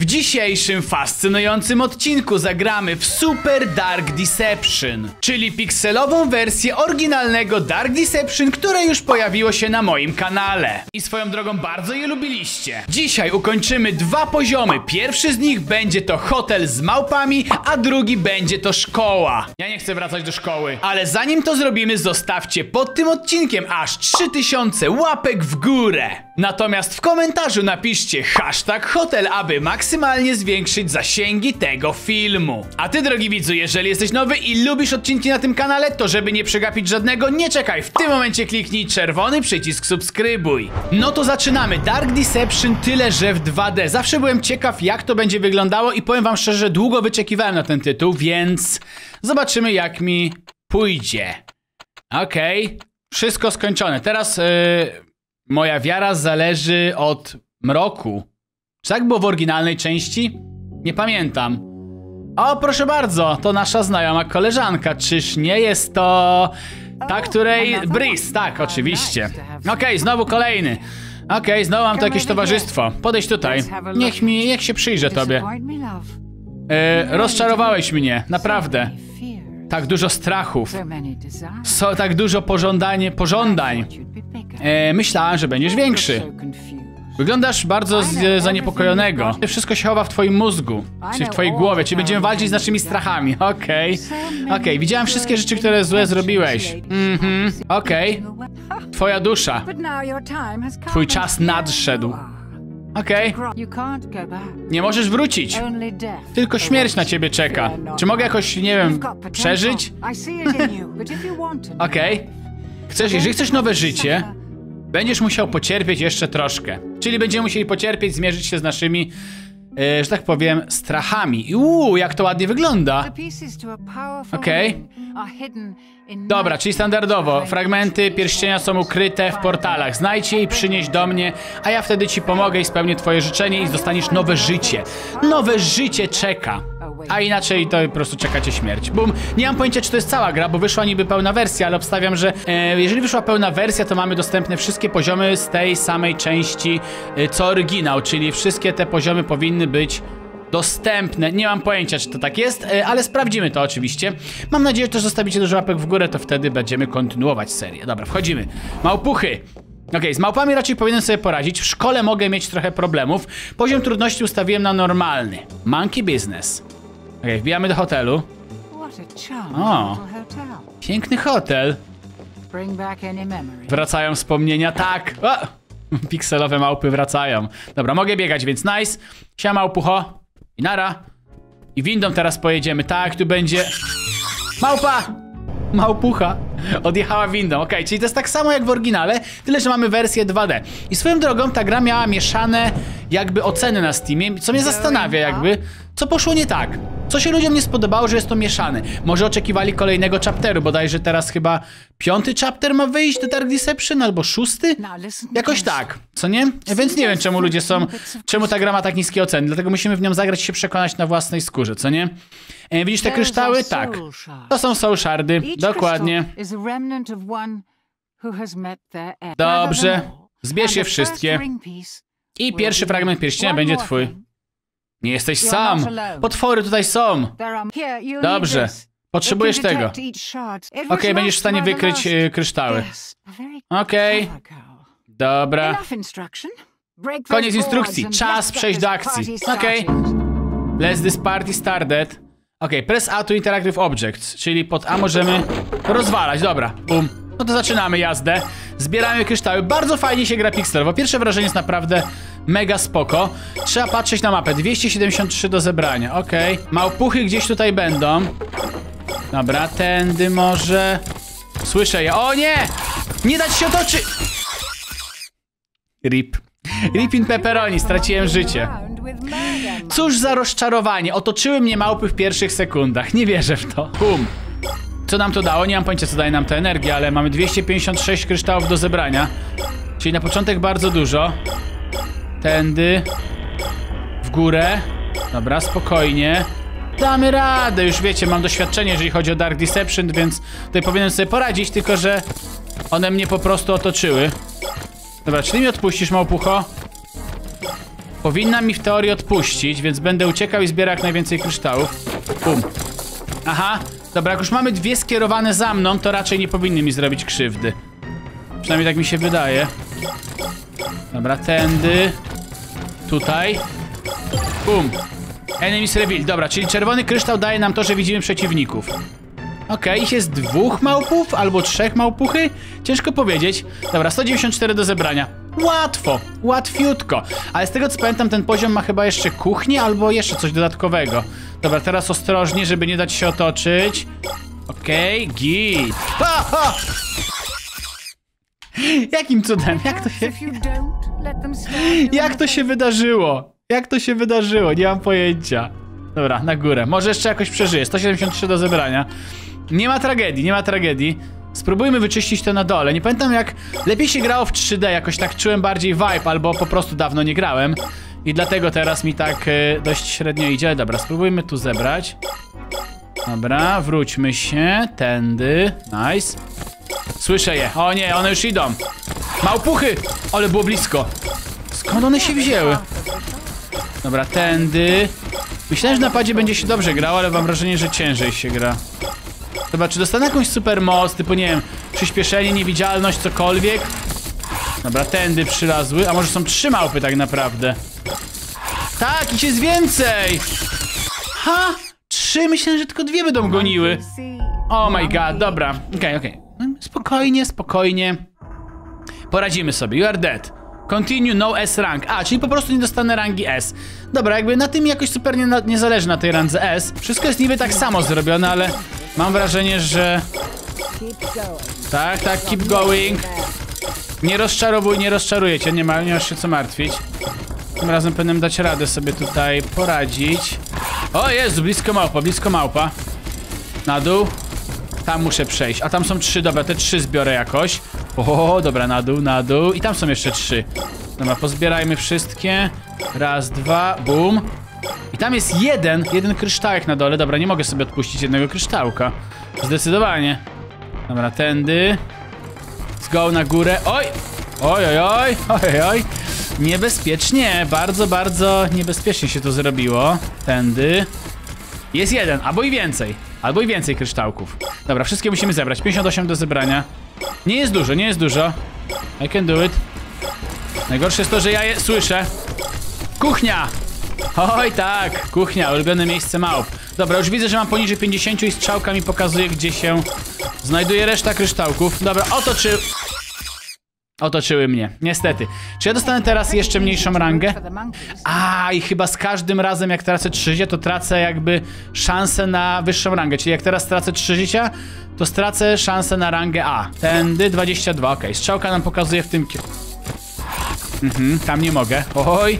W dzisiejszym fascynującym odcinku zagramy w Super Dark Deception, czyli pikselową wersję oryginalnego Dark Deception, które już pojawiło się na moim kanale. I swoją drogą bardzo je lubiliście. Dzisiaj ukończymy dwa poziomy. Pierwszy z nich będzie to hotel z małpami, a drugi będzie to szkoła. Ja nie chcę wracać do szkoły, ale zanim to zrobimy, zostawcie pod tym odcinkiem aż 3000 łapek w górę. Natomiast w komentarzu napiszcie hashtag hotel, aby maksymalnie zwiększyć zasięgi tego filmu. A ty, drogi widzu, jeżeli jesteś nowy i lubisz odcinki na tym kanale, to żeby nie przegapić żadnego, nie czekaj, w tym momencie kliknij czerwony przycisk subskrybuj. No to zaczynamy. Dark Deception tyle, że w 2D. Zawsze byłem ciekaw, jak to będzie wyglądało i powiem wam szczerze, długo wyczekiwałem na ten tytuł, więc zobaczymy, jak mi pójdzie. Okej, wszystko skończone. Teraz... Yy... Moja wiara zależy od mroku. Czy tak było w oryginalnej części? Nie pamiętam. O, proszę bardzo, to nasza znajoma koleżanka. Czyż nie jest to ta, której... Breeze, tak, oczywiście. Okej, znowu kolejny. Okej, znowu mam tu jakieś towarzystwo. Podejdź tutaj. Niech mi, niech się przyjrzę tobie. E, rozczarowałeś mnie, naprawdę. Tak dużo strachów. So, tak dużo pożądanie, pożądań. E, myślałem, że będziesz większy. Wyglądasz bardzo z, zaniepokojonego. Wszystko się chowa w twoim mózgu, czyli w twojej głowie, czyli będziemy walczyć z naszymi strachami. Okej, okay. okej, okay. widziałem wszystkie rzeczy, które złe zrobiłeś. Mhm, okej. Okay. Twoja dusza. Twój czas nadszedł. Okej. Nie możesz wrócić. Tylko śmierć na ciebie czeka. Czy mogę jakoś, nie wiem, przeżyć? Okej. Chcesz, jeżeli chcesz nowe życie, będziesz musiał pocierpieć jeszcze troszkę. Czyli będziemy musieli pocierpieć, zmierzyć się z naszymi, e, że tak powiem, strachami. Uuu, jak to ładnie wygląda. Okej. Okay. Dobra, czyli standardowo. Fragmenty pierścienia są ukryte w portalach. Znajdź je i przynieś do mnie, a ja wtedy ci pomogę i spełnię twoje życzenie i dostaniesz nowe życie. Nowe życie czeka. A inaczej to po prostu czekacie śmierć. Bum. Nie mam pojęcia, czy to jest cała gra, bo wyszła niby pełna wersja, ale obstawiam, że e, jeżeli wyszła pełna wersja, to mamy dostępne wszystkie poziomy z tej samej części e, co oryginał, czyli wszystkie te poziomy powinny być dostępne. Nie mam pojęcia, czy to tak jest, e, ale sprawdzimy to oczywiście. Mam nadzieję, że zostawicie dużo łapek w górę, to wtedy będziemy kontynuować serię. Dobra, wchodzimy. Małpuchy. Okej, okay, z małpami raczej powinienem sobie poradzić. W szkole mogę mieć trochę problemów. Poziom trudności ustawiłem na normalny. Monkey business. Okej, okay, wbijamy do hotelu. O, piękny hotel. Wracają wspomnienia, tak. O! Pikselowe małpy wracają. Dobra, mogę biegać, więc nice. Siema, małpucho. I nara. I windą teraz pojedziemy. Tak, tu będzie... Małpa! Małpucha. Odjechała windą. Ok, czyli to jest tak samo jak w oryginale, tyle że mamy wersję 2D. I swoją drogą ta gra miała mieszane jakby oceny na Steamie, co mnie zastanawia jakby, co poszło nie tak. Co się ludziom nie spodobało, że jest to mieszane. Może oczekiwali kolejnego chapteru, bodajże teraz chyba piąty chapter ma wyjść do Dark Deception, albo szósty? Jakoś tak, co nie? Więc nie wiem czemu ludzie są, czemu ta gra ma tak niskie oceny, dlatego musimy w nią zagrać i się przekonać na własnej skórze, co nie? E, widzisz te kryształy? Tak. To są soul shardy, dokładnie. Dobrze, zbierz je wszystkie. I pierwszy fragment pierścienia będzie twój. Nie jesteś sam! Potwory tutaj są! Dobrze. Potrzebujesz tego. Okej, okay, będziesz w stanie wykryć y, kryształy. Okej. Okay. Dobra. Koniec instrukcji. Czas przejść do akcji. Okej. Okay. Let's this party started. Okej, press A to interactive objects, czyli pod A możemy rozwalać. Dobra, bum. No to zaczynamy jazdę. Zbieramy kryształy. Bardzo fajnie się gra pixelowo. Pierwsze wrażenie jest naprawdę mega spoko. Trzeba patrzeć na mapę. 273 do zebrania, okej. Okay. Małpuchy gdzieś tutaj będą. Dobra, tędy może... Słyszę je. O nie! Nie dać się otoczyć! Rip. Rip in pepperoni, straciłem życie. Cóż za rozczarowanie. Otoczyły mnie małpy w pierwszych sekundach. Nie wierzę w to. Bum. Co nam to dało? Nie mam pojęcia, co daje nam ta energia, ale mamy 256 kryształów do zebrania. Czyli na początek bardzo dużo. Tędy. W górę. Dobra, spokojnie. Damy radę, już wiecie, mam doświadczenie, jeżeli chodzi o Dark Deception, więc tutaj powinienem sobie poradzić, tylko że one mnie po prostu otoczyły. Dobra, czy ty mi odpuścisz, małpucho? powinna mi w teorii odpuścić, więc będę uciekał i zbierał jak najwięcej kryształów. Bum. Aha, dobra, jak już mamy dwie skierowane za mną, to raczej nie powinny mi zrobić krzywdy. Przynajmniej tak mi się wydaje. Dobra, tędy. Tutaj. Bum. Enemies reveal. Dobra, czyli czerwony kryształ daje nam to, że widzimy przeciwników. Okej, ich jest dwóch małpów albo trzech małpuchy? Ciężko powiedzieć. Dobra, 194 do zebrania. Łatwo, łatwiutko. Ale z tego co pamiętam, ten poziom ma chyba jeszcze kuchnię albo jeszcze coś dodatkowego. Dobra, teraz ostrożnie, żeby nie dać się otoczyć. Okej, git. Ha, ha! Jakim cudem? Jak to się... Jak to się wydarzyło? Jak to się wydarzyło? Nie mam pojęcia. Dobra, na górę. Może jeszcze jakoś przeżyję. 173 do zebrania. Nie ma tragedii, nie ma tragedii. Spróbujmy wyczyścić to na dole. Nie pamiętam jak lepiej się grało w 3D, jakoś tak czułem bardziej vibe, albo po prostu dawno nie grałem. I dlatego teraz mi tak y, dość średnio idzie. Dobra, spróbujmy tu zebrać. Dobra, wróćmy się. Tędy. Nice. Słyszę je. O nie, one już idą. Małpuchy! Ale było blisko. Skąd one się wzięły? Dobra, tędy. Myślałem, że na padzie będzie się dobrze grało, ale mam wrażenie, że ciężej się gra. Dobra, czy dostanę jakąś super moc, typu nie wiem, przyspieszenie, niewidzialność, cokolwiek? Dobra, tędy przylazły. A może są trzy małpy tak naprawdę? Tak, ich jest więcej! Ha! Trzy, myślałem, że tylko dwie będą goniły. Oh my god, dobra. Okej, okej. No, Spokojnie, spokojnie. Poradzimy sobie. You are dead. Continue no S rank. A, czyli po prostu nie dostanę rangi S. Dobra, jakby na tym jakoś super nie, nie zależy na tej randze S. Wszystko jest niby tak samo zrobione, ale mam wrażenie, że... Tak, tak, keep going. Nie rozczarowuj, nie rozczaruję cię, nie, ma, nie masz się co martwić. Tym razem powinienem dać radę sobie tutaj poradzić. O, jest, blisko małpa, blisko małpa. Na dół. Tam muszę przejść. A tam są trzy, dobra, te trzy zbiorę jakoś. O, dobra, na dół, na dół. I tam są jeszcze trzy. Dobra, pozbierajmy wszystkie. Raz, dwa, bum. I tam jest jeden, jeden kryształek na dole. Dobra, nie mogę sobie odpuścić jednego kryształka. Zdecydowanie. Dobra, tędy. Let's go na górę. Oj! Oj, oj, oj, oj, oj. Niebezpiecznie, bardzo, bardzo niebezpiecznie się to zrobiło. Tędy. Jest jeden, albo i więcej. Albo i więcej kryształków. Dobra, wszystkie musimy zebrać. 58 do zebrania. Nie jest dużo, nie jest dużo. I can do it. Najgorsze jest to, że ja je słyszę. Kuchnia! Oj tak, kuchnia, ulubione miejsce małp. Dobra, już widzę, że mam poniżej 50 i strzałka mi pokazuje, gdzie się znajduje reszta kryształków. Dobra, otoczy... Otoczyły mnie, niestety. Czy ja dostanę teraz jeszcze mniejszą rangę? A, i chyba z każdym razem, jak tracę 3 życia, to tracę jakby szansę na wyższą rangę. Czyli jak teraz stracę 3 życia, to stracę szansę na rangę A. Tędy 22, okej. Strzałka nam pokazuje w tym kierunku. Mhm, tam nie mogę. Oj,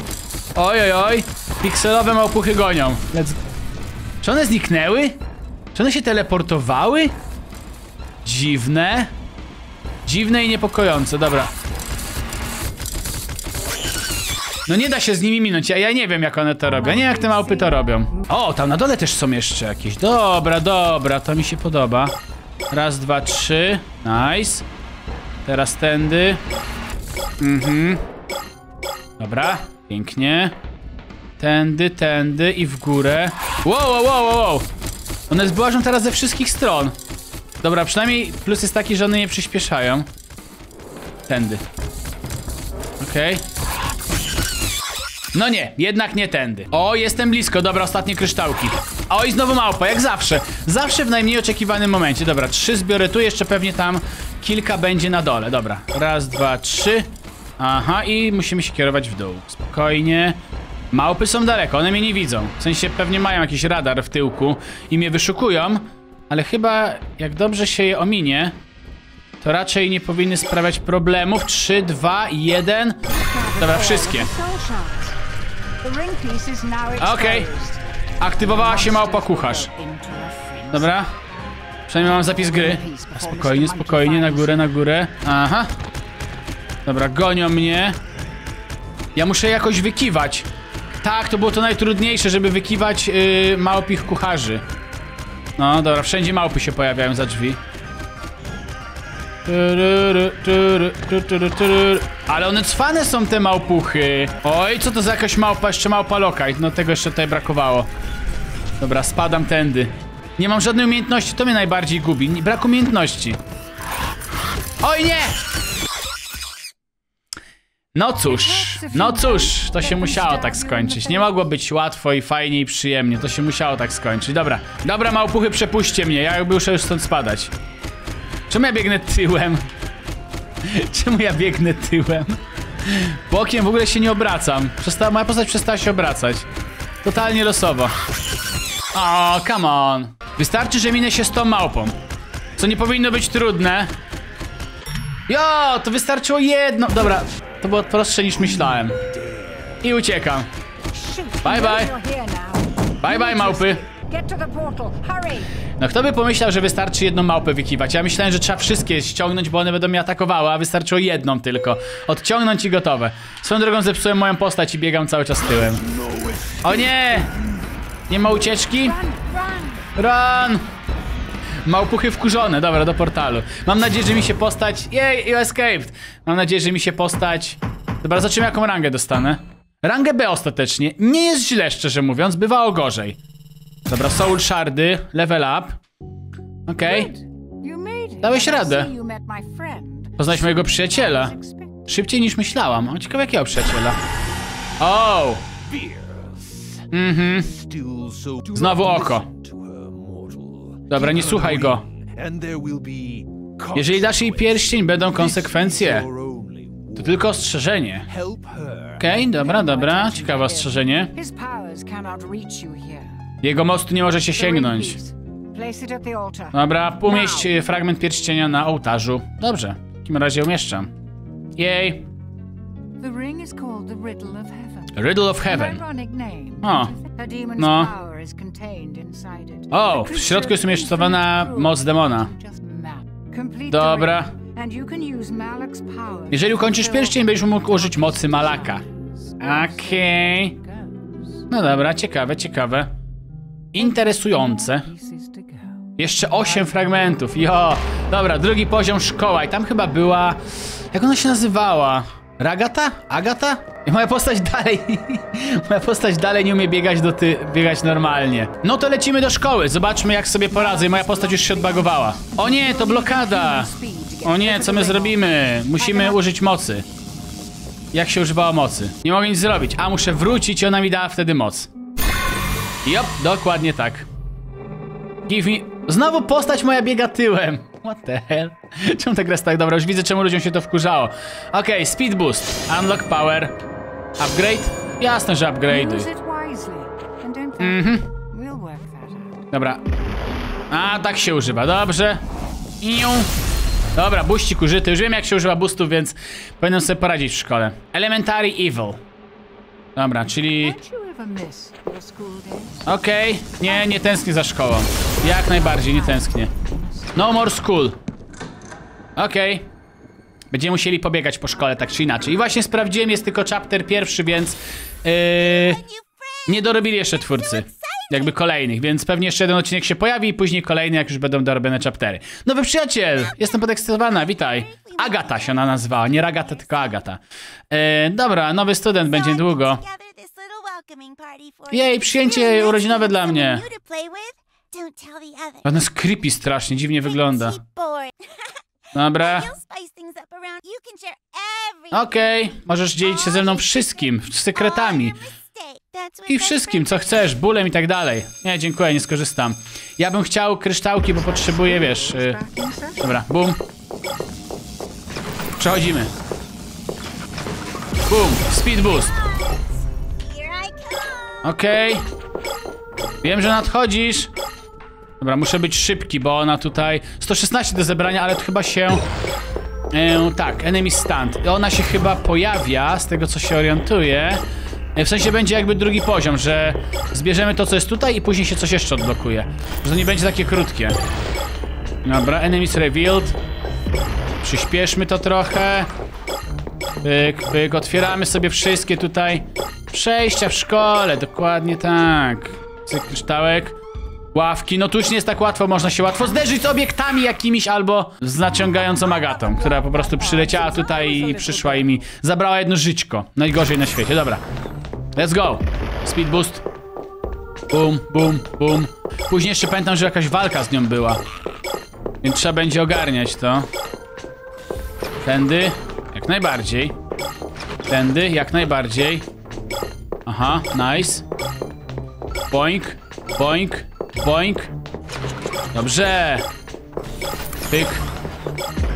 oj, oj, oj. Pikselowe małpuchy gonią. Let's... Czy one zniknęły? Czy one się teleportowały? Dziwne. Dziwne i niepokojące, dobra. No nie da się z nimi minąć, ja, ja nie wiem jak one to robią, nie jak te małpy to robią. O, tam na dole też są jeszcze jakieś. Dobra, dobra, to mi się podoba. Raz, dwa, trzy. Nice. Teraz tędy. Mhm. Dobra, pięknie. Tędy, tędy i w górę. Wow, wow, wow, wow. One zbłażą teraz ze wszystkich stron. Dobra, przynajmniej plus jest taki, że one nie przyspieszają. Tędy. Okej. No nie, jednak nie tędy. O, jestem blisko, dobra, ostatnie kryształki. O, i znowu małpa, jak zawsze. Zawsze w najmniej oczekiwanym momencie. Dobra, trzy zbiorę tu, jeszcze pewnie tam kilka będzie na dole. Dobra, raz, dwa, trzy. Aha, i musimy się kierować w dół. Spokojnie. Małpy są daleko, one mnie nie widzą. W sensie pewnie mają jakiś radar w tyłku i mnie wyszukują, ale chyba jak dobrze się je ominie, to raczej nie powinny sprawiać problemów. 3, 2, 1. Dobra, wszystkie. Okej. Aktywowała się małpa kucharz. Dobra. Przynajmniej mam zapis gry. Spokojnie, spokojnie, na górę, na górę. Aha. Dobra, gonią mnie. Ja muszę jakoś wykiwać. Tak, to było to najtrudniejsze, żeby wykiwać yy, małpich kucharzy. No, dobra, wszędzie małpy się pojawiają za drzwi. Ale one cwane są te małpuchy. Oj, co to za jakaś małpa? Jeszcze małpa lokaj. No tego jeszcze tutaj brakowało. Dobra, spadam tędy. Nie mam żadnej umiejętności, to mnie najbardziej gubi. Brak umiejętności. Oj nie! No cóż, no cóż, to się musiało tak skończyć. Nie mogło być łatwo i fajnie i przyjemnie. To się musiało tak skończyć. Dobra, dobra małpuchy, przepuśćcie mnie. Ja muszę już stąd spadać. Czemu ja biegnę tyłem? Czemu ja biegnę tyłem? Bokiem w ogóle się nie obracam. Przestała, moja postać przestała się obracać. Totalnie losowo. O, come on. Wystarczy, że minę się z tą małpą. Co nie powinno być trudne. Jo, to wystarczyło jedno. Dobra, to było prostsze niż myślałem. I uciekam. Bye, bye. Bye bye, małpy. No kto by pomyślał, że wystarczy jedną małpę wykiwać? Ja myślałem, że trzeba wszystkie ściągnąć, bo one będą mnie atakowały, a wystarczyło jedną tylko. Odciągnąć i gotowe. Swoją drogą zepsułem moją postać i biegam cały czas tyłem. O nie! Nie ma ucieczki? Run! Małpuchy wkurzone, dobra, do portalu. Mam nadzieję, że mi się postać... Jej, you escaped! Mam nadzieję, że mi się postać... Dobra, zobaczymy jaką rangę dostanę. Rangę B ostatecznie. Nie jest źle, szczerze mówiąc, bywało gorzej. Dobra, soul shardy, level up. Okej. It. Dałeś radę. Poznać mojego przyjaciela. Szybciej niż myślałam. O, ciekawe jakiego przyjaciela. O! Mhm. Still so Znowu oko. Dobra, nie słuchaj go. Jeżeli dasz jej pierścień, będą konsekwencje. To tylko ostrzeżenie. Okej, dobra, dobra. Ciekawe ostrzeżenie. Jego mostu nie może się sięgnąć. Dobra, umieść e, fragment pierścienia na ołtarzu. Dobrze, w takim razie umieszczam. Jej. Riddle of Heaven. O. No. O, w środku jest is moc demona. Dobra. Jeżeli ukończysz pierścień, będziesz mógł użyć mocy Malaka. Okej. goes. No dobra, ciekawe, ciekawe. Interesujące. Jeszcze 8 fragmentów, jo! Dobra, drugi poziom szkoła i tam chyba była... Jak ona się nazywała? Ragata? Agata? I moja postać dalej... moja postać dalej nie umie biegać do ty... biegać normalnie. No to lecimy do szkoły, zobaczmy jak sobie poradzę i moja postać już się odbagowała. O nie, to blokada! O nie, co my zrobimy? Musimy użyć mocy. Jak się używało mocy? Nie mogę nic zrobić. A, muszę wrócić i ona mi dała wtedy moc. Jop, dokładnie tak. Give me... Znowu postać moja biega tyłem. What the hell? Czemu ta gra jest tak dobra? Już widzę, czemu ludziom się to wkurzało. Okej, speed boost. Unlock power. Upgrade? Jasne, że think Mhm. Dobra. A, tak się używa, dobrze. Iu. Dobra, buścik użyty. Już wiem, jak się używa boostów, więc powinienem sobie poradzić w szkole. Elementary Evil. Dobra, czyli... Okej, nie, nie tęsknię za szkołą. Jak najbardziej nie tęsknię. No more school. Okej. Będziemy musieli pobiegać po szkole, tak czy inaczej. I właśnie sprawdziłem, jest tylko chapter pierwszy, więc... Yy, nie dorobili jeszcze twórcy. Jakby kolejnych, więc pewnie jeszcze jeden odcinek się pojawi i później kolejny, jak już będą dorobione chaptery. Nowy przyjaciel! Jestem podekscytowana, witaj. Agata się ona nazywała, nie Ragata, tylko Agata. Yy, dobra, nowy student będzie niedługo. Jej, przyjęcie urodzinowe dla mnie. Ona jest creepy strasznie, dziwnie wygląda. Dobra. Okej, możesz dzielić się ze mną wszystkim, sekretami. I wszystkim, co chcesz, bólem i tak dalej. Nie, dziękuję, nie skorzystam. Ja bym chciał kryształki, bo potrzebuję, wiesz... Y... Dobra, bum. Przechodzimy. Bum, speed boost. Okej. Wiem, że nadchodzisz. Dobra, muszę być szybki, bo ona tutaj... 116 do zebrania, ale to chyba się... E, tak, enemy stand. Ona się chyba pojawia, z tego co się orientuję. E, W sensie będzie jakby drugi poziom, że zbierzemy to, co jest tutaj i później się coś jeszcze odblokuje. Że to nie będzie takie krótkie. Dobra, enemies revealed. Przyspieszmy to trochę. Pyk, pyk, otwieramy sobie wszystkie tutaj przejścia w szkole, dokładnie tak. Cyk, kryształek. Ławki, no tu już nie jest tak łatwo, można się łatwo zderzyć z obiektami jakimiś albo z naciągającą agatą, która po prostu przyleciała tutaj i przyszła i mi zabrała jedno żyćko. Najgorzej na świecie, dobra. Let's go. Speed boost. Bum, bum, bum. Później jeszcze pamiętam, że jakaś walka z nią była. Więc trzeba będzie ogarniać to. Tędy, jak najbardziej. Tędy, jak najbardziej. Aha, nice. Boink, boink, boink. Dobrze. Pyk.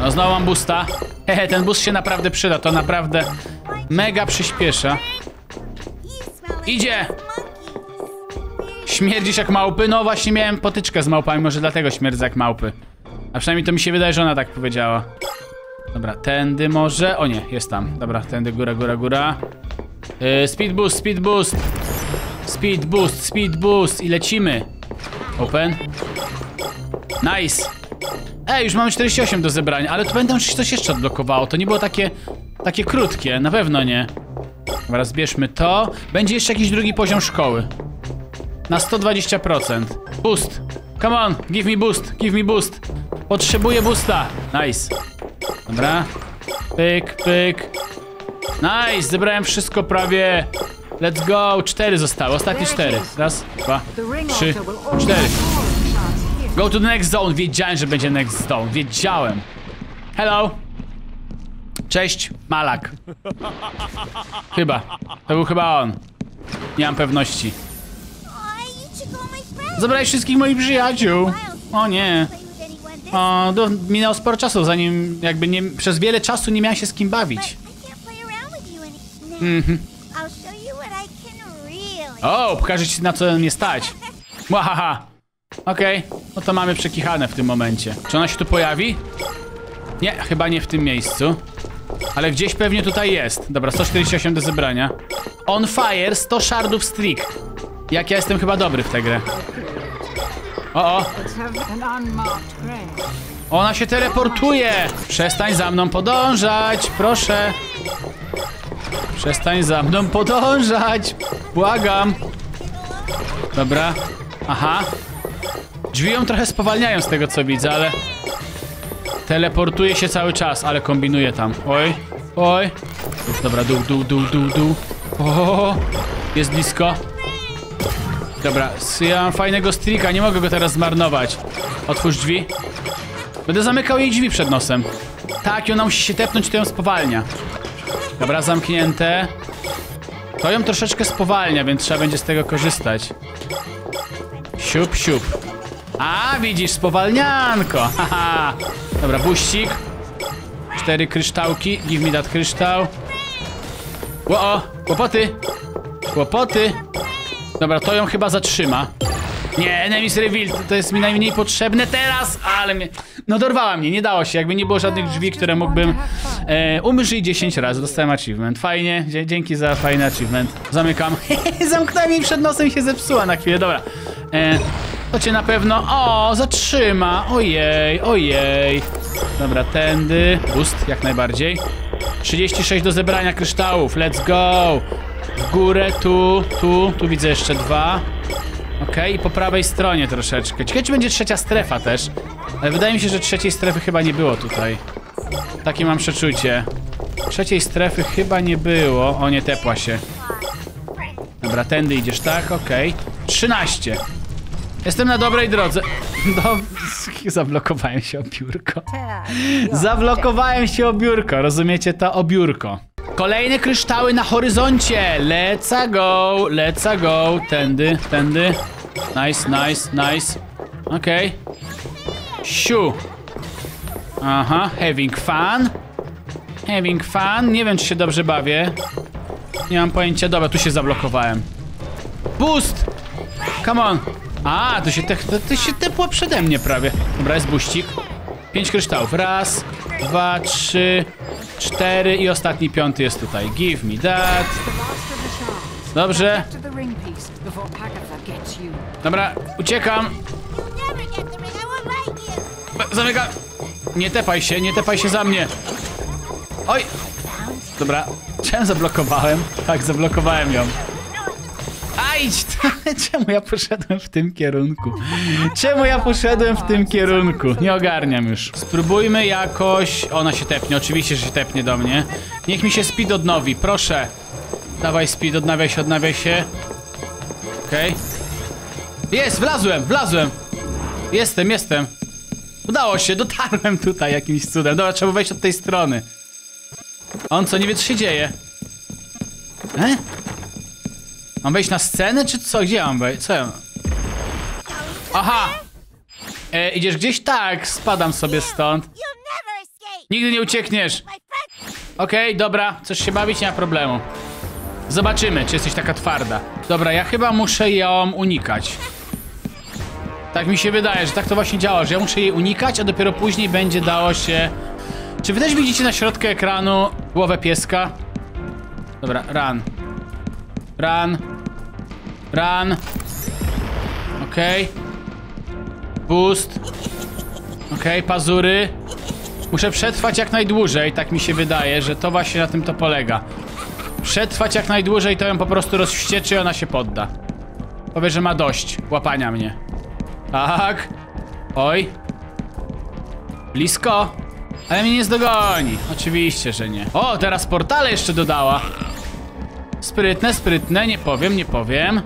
No znowu mam boosta. Hehe, ten boost się naprawdę przyda, to naprawdę mega przyspiesza. Idzie! Śmierdzisz jak małpy? No właśnie miałem potyczkę z małpami, może dlatego śmierdzę jak małpy. A przynajmniej to mi się wydaje, że ona tak powiedziała. Dobra, tędy może... O nie, jest tam. Dobra, tędy góra, góra, góra. Yy, speed boost, speed boost. Speed boost, speed boost i lecimy. Open. Nice. Ej, już mamy 48 do zebrania, ale tu będę coś jeszcze odblokowało. To nie było takie, takie krótkie, na pewno nie. Dobra, zbierzmy to. Będzie jeszcze jakiś drugi poziom szkoły. Na 120%. Boost. Come on, give me boost, give me boost. Potrzebuję boosta. Nice. Dobra. Pyk, pyk. Nice, zebrałem wszystko prawie. Let's go. Cztery zostały, ostatnie cztery. Raz, dwa, trzy, cztery. Go to the next zone. Wiedziałem, że będzie next zone. Wiedziałem. Hello. Cześć, Malak. Chyba. To był chyba on. Nie mam pewności. Zabrałeś wszystkich moich przyjaciół. O nie. O, do, minęło sporo czasu, zanim jakby nie, przez wiele czasu nie miałem się z kim bawić. Mhm. O, pokażę ci na co mnie stać. Łahaha. Okej, no to mamy przekichane w tym momencie. Czy ona się tu pojawi? Nie, chyba nie w tym miejscu. Ale gdzieś pewnie tutaj jest. Dobra, 148 do zebrania. On fire, 100 shardów streak. Jak ja jestem chyba dobry w tę grę. O, o, ona się teleportuje! Przestań za mną podążać, proszę. Przestań za mną podążać. Błagam. Dobra. Aha. Drzwi ją trochę spowalniają z tego co widzę, ale... Teleportuje się cały czas, ale kombinuje tam. Oj, oj. Dobra, dół, dół, dół, dół, dół. O, jest blisko. Dobra, ja mam fajnego streaka, nie mogę go teraz zmarnować. Otwórz drzwi. Będę zamykał jej drzwi przed nosem. Tak, i ona musi się tepnąć, to ją spowalnia. Dobra, zamknięte. To ją troszeczkę spowalnia, więc trzeba będzie z tego korzystać. Siup, siup. A, widzisz, spowalnianko. Haha. Dobra, buścik. Cztery kryształki. Give me that kryształ. Ło, kłopoty. Kłopoty. Dobra, to ją chyba zatrzyma. Nie, enemies reveal, to, jest mi najmniej potrzebne teraz, ale mnie... No dorwała mnie, nie dało się, jakby nie było żadnych drzwi, które mógłbym... E, umrzyj 10 razy, dostałem achievement. Fajnie, dzięki za fajny achievement. Zamykam. Zamknąłem jej przed nosem się zepsuła na chwilę, dobra. E, to cię na pewno... O, zatrzyma, ojej, ojej. Dobra, tędy, boost jak najbardziej. 36 do zebrania kryształów, let's go. W górę, tu, tu, tu widzę jeszcze dwa. Okej, i po prawej stronie troszeczkę. Ciekawe, czy będzie trzecia strefa też. Ale wydaje mi się, że trzeciej strefy chyba nie było tutaj. Takie mam przeczucie. Trzeciej strefy chyba nie było. O, nie tepła się. Dobra, tędy idziesz, tak? Okej. 13. Jestem na dobrej drodze. Do... Zablokowałem się o biurko. Zablokowałem się o biurko, rozumiecie to? O biurko. Kolejne kryształy na horyzoncie. Let's go, let's go. Tędy, tędy. Nice, nice, nice. Okej. Siu. Aha, having fun. Having fun. Nie wiem, czy się dobrze bawię. Nie mam pojęcia. Dobra, tu się zablokowałem. Boost! Come on. A, to się, te, to, się tepło przede mnie prawie. Dobra, jest buścik. Pięć kryształów. Raz, dwa, trzy, cztery i ostatni piąty jest tutaj. Give me that. Dobrze. Dobra, uciekam. Zamykam. Nie tepaj się, nie tepaj się za mnie. Oj. Dobra, czemu zablokowałem? Tak, zablokowałem ją. Aj! Wejdź! Czemu ja poszedłem w tym kierunku? Czemu ja poszedłem w tym kierunku? Nie ogarniam już. Spróbujmy jakoś... Ona się tepnie, oczywiście, że się tepnie do mnie. Niech mi się speed odnowi, proszę. Dawaj speed, odnawiaj się, odnawiaj się. Okej. Jest, wlazłem, wlazłem. Jestem, jestem. Udało się, dotarłem tutaj jakimś cudem. Dobra, trzeba wejść od tej strony. On co, nie wie co się dzieje? E? Mam wejść na scenę, czy co? Gdzie mam wejść? Co ja mam? Aha! E, idziesz gdzieś? Tak, spadam sobie stąd. Nigdy nie uciekniesz. Okej, dobra, chcesz się bawić? Nie ma problemu. Zobaczymy, czy jesteś taka twarda. Dobra, ja chyba muszę ją unikać. Tak mi się wydaje, że tak to właśnie działa, że ja muszę jej unikać, a dopiero później będzie dało się... Czy wy też widzicie na środku ekranu głowę pieska? Dobra, run. Run. Run. Okej. Boost. Okej, pazury. Muszę przetrwać jak najdłużej, tak mi się wydaje, że to właśnie na tym to polega. Przetrwać jak najdłużej, to ją po prostu rozwścieczy i ona się podda. Powie, że ma dość łapania mnie. Tak. Oj. Blisko. Ale mnie nie zdogoni. Oczywiście, że nie. O, teraz portale jeszcze dodała. Sprytne, sprytne, nie powiem, nie powiem.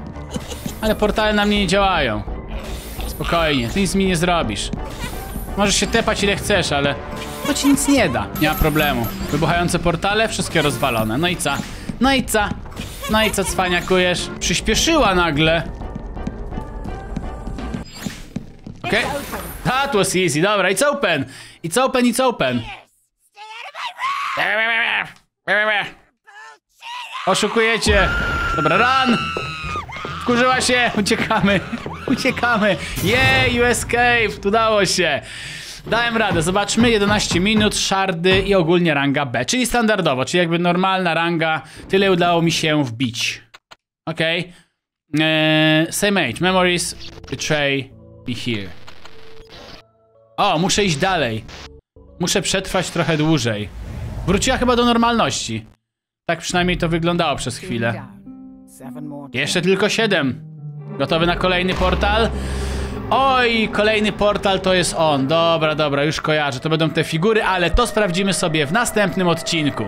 Ale portale na mnie nie działają. Spokojnie, ty nic mi nie zrobisz. Możesz się tepać ile chcesz, ale to ci nic nie da. Nie ma problemu. Wybuchające portale, wszystkie rozwalone. No i co? No i co? No i co cwaniakujesz? Przyspieszyła nagle. Okej. That was easy. Dobra, it's open. It's open, it's open. Oszukujecie. Dobra, run! Wkurzyła się, uciekamy, uciekamy. Jej, you escaped, udało się. Dałem radę, zobaczmy, 11 minut, szardy i ogólnie ranga B, czyli standardowo, czyli jakby normalna ranga, tyle udało mi się wbić. Okej. Eee, same age, memories betray me here. O, muszę iść dalej. Muszę przetrwać trochę dłużej. Wróciła chyba do normalności. Tak przynajmniej to wyglądało przez chwilę. Jeszcze tylko 7. Gotowy na kolejny portal? Oj, kolejny portal to jest on. Dobra, dobra, już kojarzę. To będą te figury, ale to sprawdzimy sobie w następnym odcinku.